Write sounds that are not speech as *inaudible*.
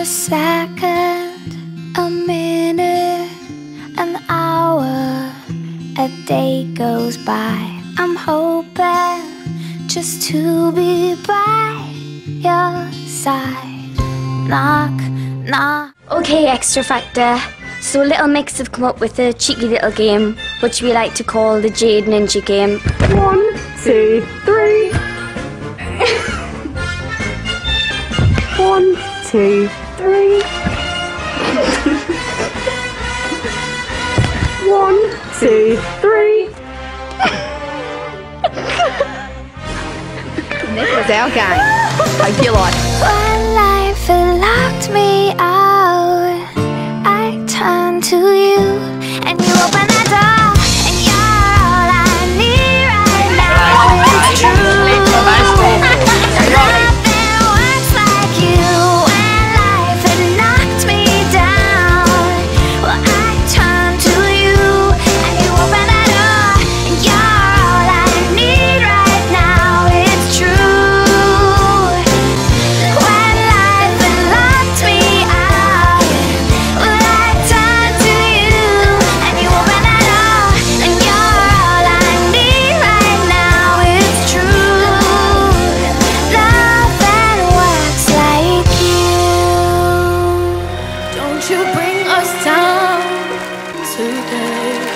A second, a minute, an hour, a day goes by. I'm hoping just to be by your side. Knock, knock. Okay, Xtra Factor. So Little Mix have come up with a cheeky little game, which we like to call the Jade Ninja game. One, two, three. *laughs* One, two, three. One, two, three. That was our game. Hope you like. When life won't you bring us down today?